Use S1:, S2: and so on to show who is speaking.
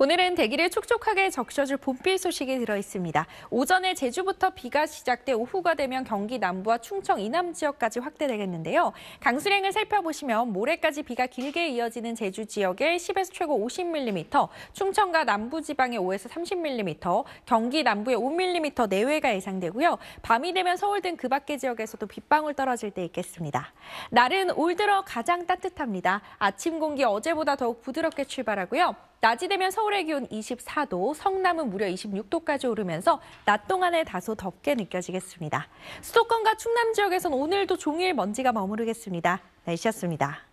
S1: 오늘은 대기를 촉촉하게 적셔줄 봄비 소식이 들어 있습니다. 오전에 제주부터 비가 시작돼 오후가 되면 경기 남부와 충청 이남 지역까지 확대되겠는데요. 강수량을 살펴보시면 모레까지 비가 길게 이어지는 제주 지역에 10에서 최고 50mm, 충청과 남부 지방에 5에서 30mm, 경기 남부에 5mm 내외가 예상되고요. 밤이 되면 서울 등 그 밖의 지역에서도 빗방울 떨어질 때 있겠습니다. 날은 올 들어 가장 따뜻합니다. 아침 공기 어제보다 더욱 부드럽게 출발하고요. 낮이 되면 서울의 기온 24도, 성남은 무려 26도까지 오르면서 낮 동안에 다소 덥게 느껴지겠습니다. 수도권과 충남 지역에선 오늘도 종일 먼지가 머무르겠습니다. 날씨였습니다.